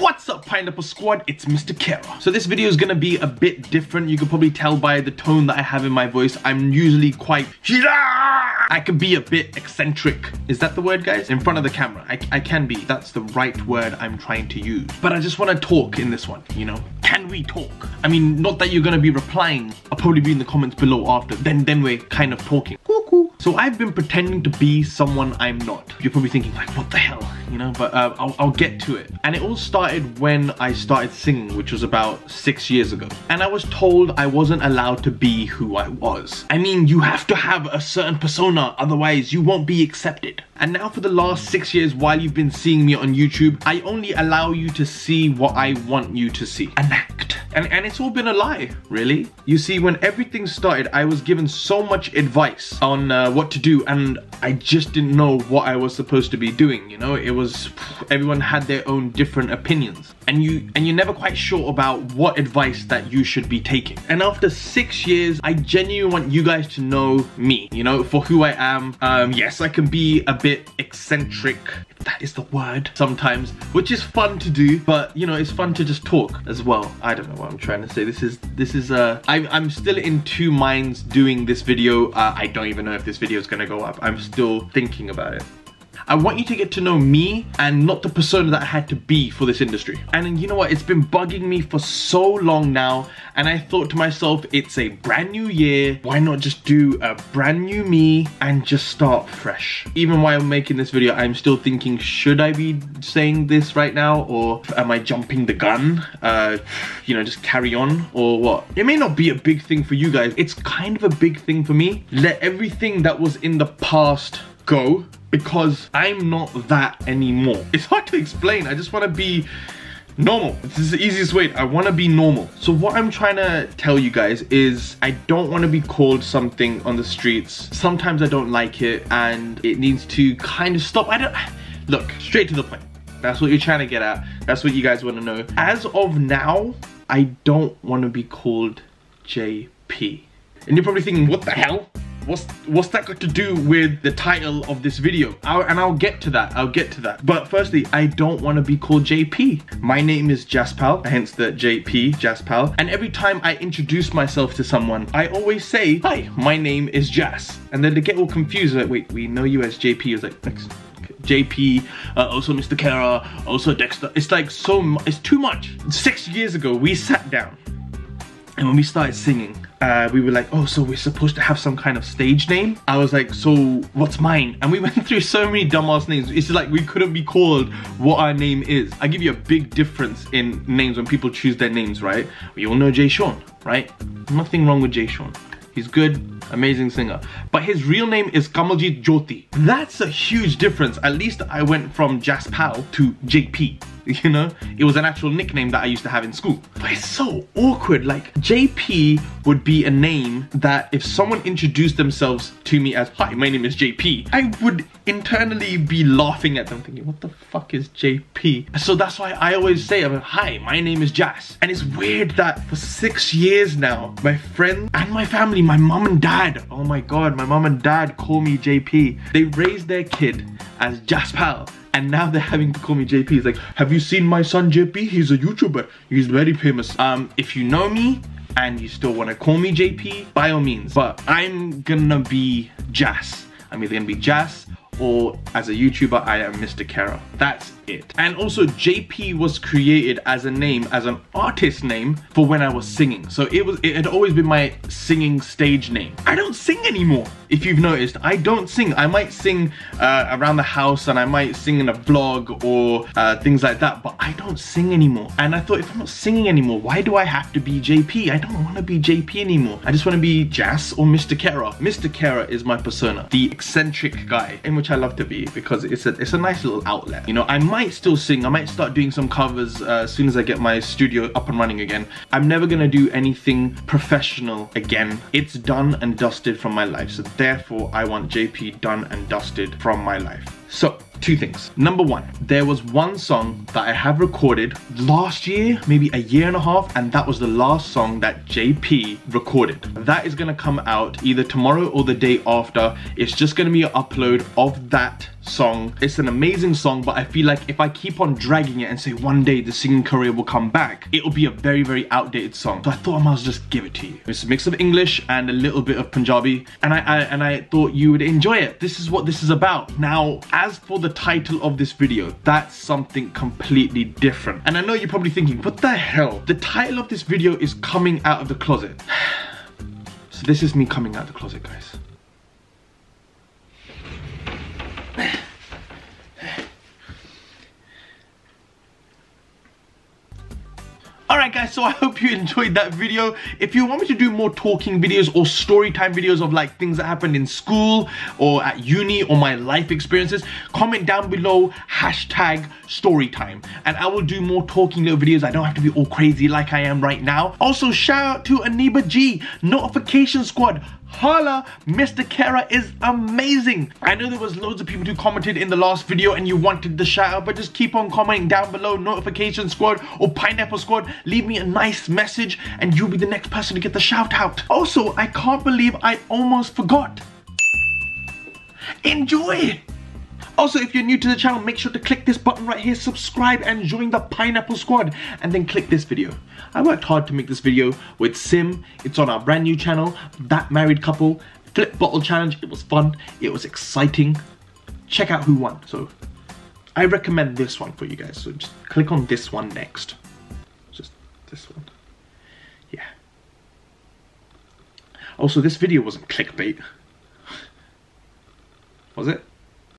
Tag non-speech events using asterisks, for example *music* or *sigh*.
What's up Pineapple Squad, it's Mr. Kerrah. So this video is gonna be a bit different. You can probably tell by the tone that I have in my voice. I'm usually quite... I can be a bit eccentric. Is that the word guys? In front of the camera. I, I can be. That's the right word I'm trying to use. But I just wanna talk in this one, you know? Can we talk? I mean, not that you're gonna be replying. I'll probably be in the comments below after. Then, then we're kind of talking. So I've been pretending to be someone I'm not. You're probably thinking like, what the hell? You know, but uh, I'll, I'll get to it. And it all started when I started singing, which was about six years ago. And I was told I wasn't allowed to be who I was. I mean, you have to have a certain persona, otherwise you won't be accepted. And now for the last six years while you've been seeing me on YouTube, I only allow you to see what I want you to see. An act. And, and it's all been a lie, really. You see, when everything started, I was given so much advice on uh, what to do and I just didn't know what I was supposed to be doing, you know? It was, everyone had their own different opinions. And you and you're never quite sure about what advice that you should be taking. And after six years, I genuinely want you guys to know me, you know, for who I am. Um, yes, I can be a bit eccentric, that is the word, sometimes, which is fun to do, but you know, it's fun to just talk as well. I don't know what I'm trying to say. This is, this is, uh, I'm, I'm still in two minds doing this video. Uh, I don't even know if this video is gonna go up. I'm still thinking about it. I want you to get to know me and not the persona that I had to be for this industry. And you know what, it's been bugging me for so long now and I thought to myself, it's a brand new year, why not just do a brand new me and just start fresh? Even while I'm making this video, I'm still thinking, should I be saying this right now or am I jumping the gun? Uh, you know, just carry on or what? It may not be a big thing for you guys, it's kind of a big thing for me. Let everything that was in the past go because I'm not that anymore. It's hard to explain. I just want to be normal. This is the easiest way. I want to be normal. So what I'm trying to tell you guys is I don't want to be called something on the streets. Sometimes I don't like it and it needs to kind of stop. I don't, look, straight to the point. That's what you're trying to get at. That's what you guys want to know. As of now, I don't want to be called JP. And you're probably thinking, what the hell? What's what's that got to do with the title of this video? I'll, and I'll get to that, I'll get to that. But firstly, I don't want to be called JP. My name is Jaspal, hence the JP, Jaspal. And every time I introduce myself to someone, I always say, hi, my name is Jas. And then they get all confused, like, wait, we know you as JP. It's like, next. JP, uh, also Mr. Kerrah, also Dexter. It's like so, it's too much. Six years ago, we sat down and when we started singing, uh, we were like, oh, so we're supposed to have some kind of stage name? I was like, so what's mine? And we *laughs* went through so many dumbass names. It's like we couldn't be called what our name is. I give you a big difference in names when people choose their names, right? We all know Jay Sean, right? Nothing wrong with Jay Sean. He's good, amazing singer. But his real name is Kamaljit Jhooti. That's a huge difference. At least I went from Jaspal to JP. *laughs* you know? It was an actual nickname that I used to have in school. But it's so awkward, like JP would be a name that if someone introduced themselves to me as, hi, my name is JP, I would internally be laughing at them thinking, what the fuck is JP? So that's why I always say, I'm like, hi, my name is Jas. And it's weird that for six years now, my friends and my family, my mom and dad, oh my God, my mom and dad call me JP. They raised their kid as Jaspal and now they're having to call me JP. It's like, have you seen my son JP? He's a YouTuber. He's very famous. Um, if you know me and you still want to call me JP, by all means. But I'm gonna be Jas. I'm either gonna be Jas or as a YouTuber, I am Mr. Kerrah. That's it. And also JP was created as a name, as an artist name for when I was singing. So it was, it had always been my singing stage name. I don't sing anymore. If you've noticed, I don't sing. I might sing uh, around the house and I might sing in a vlog or uh, things like that, but I don't sing anymore. And I thought if I'm not singing anymore, why do I have to be JP? I don't want to be JP anymore. I just want to be Jas or Mr. Kerrah. Mr. Kerrah is my persona, the eccentric guy, in which I love to be because it's a, it's a nice little outlet. You know, I might might still sing. I might start doing some covers uh, as soon as I get my studio up and running again. I'm never gonna do anything professional again. It's done and dusted from my life. So therefore, I want JP done and dusted from my life. So two things. Number one, there was one song that I have recorded last year, maybe a year and a half, and that was the last song that JP recorded. That is gonna come out either tomorrow or the day after. It's just gonna be an upload of that song. It's an amazing song, but I feel like if I keep on dragging it and say one day the singing career will come back, it'll be a very, very outdated song. So I thought I might as just give it to you. It's a mix of English and a little bit of Punjabi, and I, I and I thought you would enjoy it. This is what this is about. Now, as for the title of this video, that's something completely different. And I know you're probably thinking, what the hell? The title of this video is coming out of the closet. *sighs* so this is me coming out of the closet, guys. Guys, so I hope you enjoyed that video. If you want me to do more talking videos or story time videos of like things that happened in school or at uni or my life experiences, comment down below hashtag story time and I will do more talking little videos. I don't have to be all crazy like I am right now. Also shout out to Aniba G, Notification Squad, Holla, Mr. Kerrah is amazing. I know there was loads of people who commented in the last video and you wanted the shout out, but just keep on commenting down below, Notification Squad or Pineapple Squad. Leave me a nice message and you'll be the next person to get the shout out. Also, I can't believe I almost forgot. Enjoy! Also, if you're new to the channel, make sure to click this button right here, subscribe and join the Pineapple Squad, and then click this video. I worked hard to make this video with Sim, it's on our brand new channel, That Married Couple, Flip Bottle Challenge, it was fun, it was exciting. Check out who won, so I recommend this one for you guys, so just click on this one next. Just this one. Yeah. Also, this video wasn't clickbait. Was it?